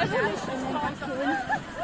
哈哈哈。